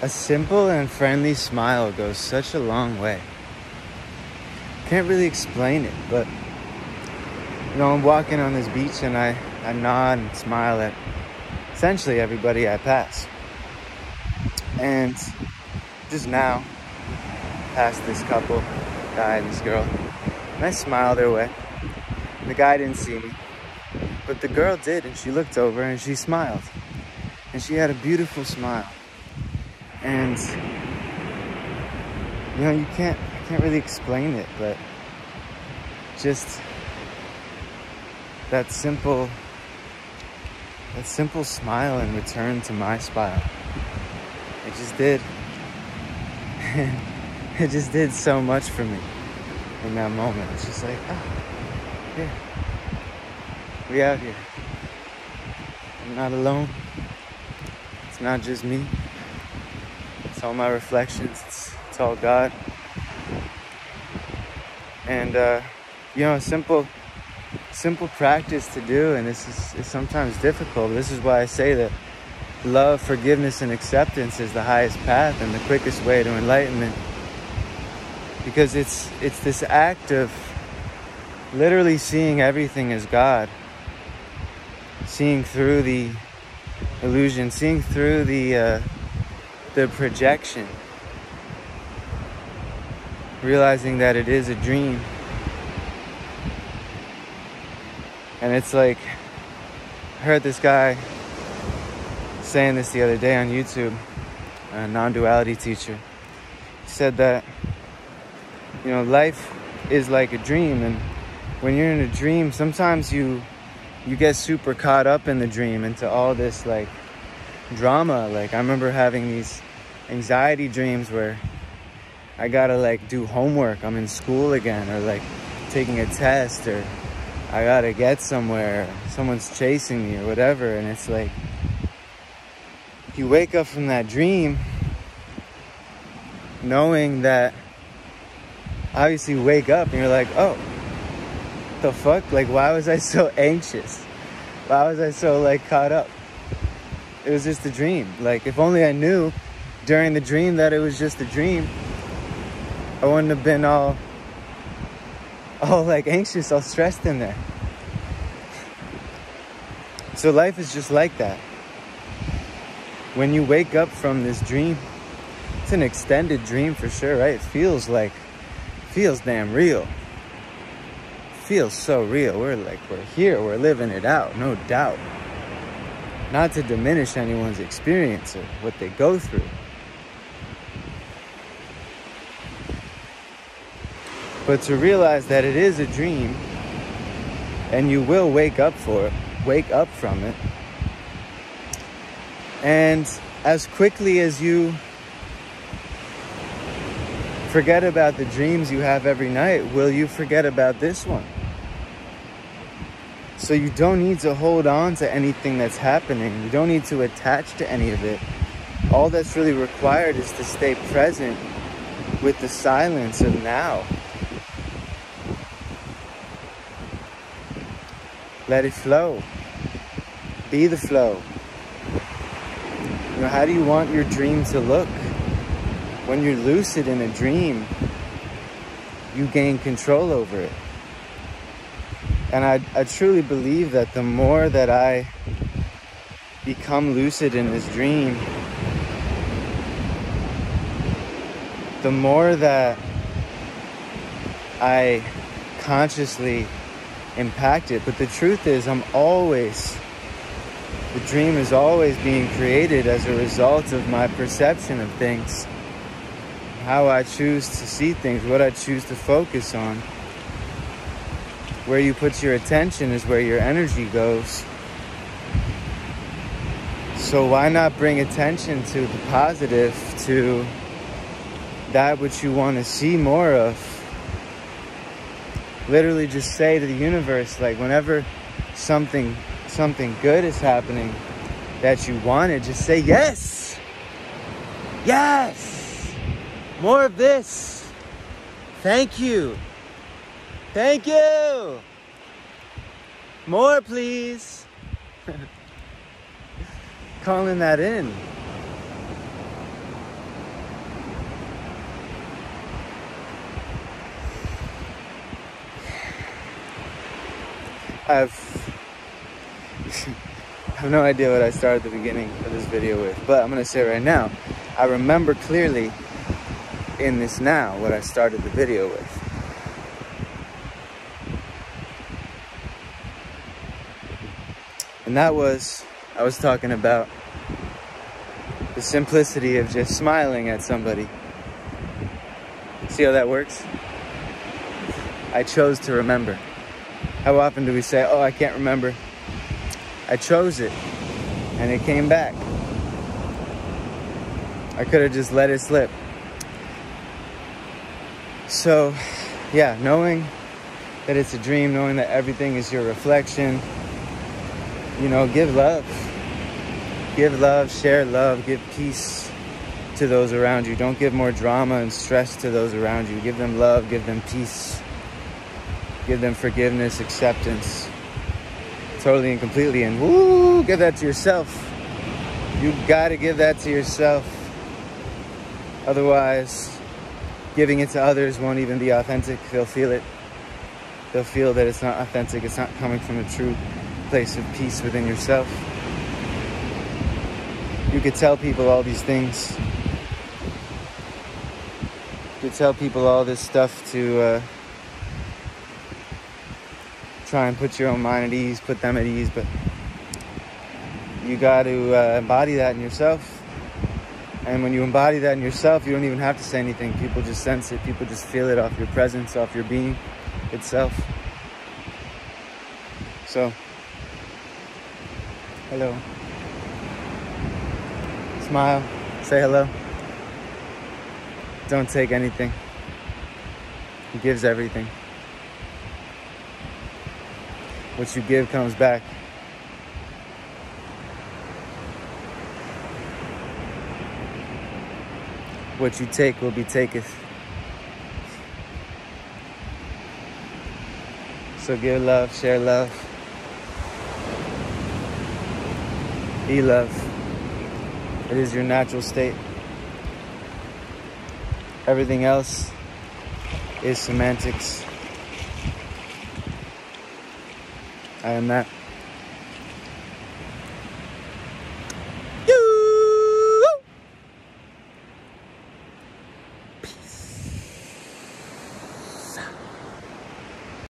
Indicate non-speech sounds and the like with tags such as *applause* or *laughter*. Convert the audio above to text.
a simple and friendly smile goes such a long way. Can't really explain it, but you know, I'm walking on this beach and I, I nod and smile at essentially everybody I pass. And just now, past this couple, guy and this girl, and I smiled their way. The guy didn't see me, but the girl did, and she looked over and she smiled. And she had a beautiful smile. And you know, you can't I can't really explain it, but just that simple that simple smile in return to my smile. It just did. *laughs* it just did so much for me in that moment. It's just like, oh, yeah. We out here. I'm not alone. It's not just me. It's all my reflections. It's, it's all God. And, uh, you know, simple, simple practice to do, and this is, sometimes difficult. This is why I say that love, forgiveness, and acceptance is the highest path and the quickest way to enlightenment. Because it's it's this act of literally seeing everything as God, seeing through the illusion, seeing through the uh, the projection, realizing that it is a dream. And it's like, I heard this guy saying this the other day on YouTube, a non duality teacher. He said that, you know, life is like a dream, and when you're in a dream, sometimes you you get super caught up in the dream into all this like drama. Like I remember having these anxiety dreams where I gotta like do homework. I'm in school again, or like taking a test, or I gotta get somewhere. Someone's chasing me, or whatever, and it's like you wake up from that dream knowing that obviously you wake up and you're like, oh, the fuck? Like, why was I so *laughs* anxious? Why was I so like caught up? It was just a dream. Like, if only I knew during the dream that it was just a dream, I wouldn't have been all, all like anxious, all stressed in there. So life is just like that when you wake up from this dream, it's an extended dream for sure, right? It feels like, feels damn real. feels so real. We're like, we're here, we're living it out, no doubt. Not to diminish anyone's experience or what they go through. But to realize that it is a dream and you will wake up for it, wake up from it and as quickly as you forget about the dreams you have every night, will you forget about this one? So you don't need to hold on to anything that's happening. You don't need to attach to any of it. All that's really required is to stay present with the silence of now. Let it flow. Be the flow. You know, how do you want your dream to look? When you're lucid in a dream, you gain control over it. And I, I truly believe that the more that I become lucid in this dream, the more that I consciously impact it. But the truth is, I'm always the dream is always being created as a result of my perception of things, how I choose to see things, what I choose to focus on. Where you put your attention is where your energy goes. So why not bring attention to the positive, to that which you want to see more of? Literally just say to the universe, like whenever something something good is happening that you wanted, just say yes. Yes. More of this. Thank you. Thank you. More, please. *laughs* Calling that in. I've *laughs* I have no idea what I started the beginning of this video with, but I'm gonna say right now, I remember clearly in this now what I started the video with. And that was, I was talking about the simplicity of just smiling at somebody. See how that works? I chose to remember. How often do we say, oh, I can't remember? I chose it and it came back. I could have just let it slip. So, yeah, knowing that it's a dream, knowing that everything is your reflection, you know, give love. Give love, share love, give peace to those around you. Don't give more drama and stress to those around you. Give them love, give them peace, give them forgiveness, acceptance totally and completely. And woo, give that to yourself. You gotta give that to yourself. Otherwise, giving it to others won't even be authentic. They'll feel it. They'll feel that it's not authentic. It's not coming from a true place of peace within yourself. You could tell people all these things. You could tell people all this stuff to uh, try and put your own mind at ease, put them at ease, but you got to uh, embody that in yourself. And when you embody that in yourself, you don't even have to say anything. People just sense it. People just feel it off your presence, off your being itself. So, hello. Smile. Say hello. Don't take anything. He gives everything. What you give comes back. What you take will be taketh. So give love, share love. Be love. It is your natural state. Everything else is semantics. I am that.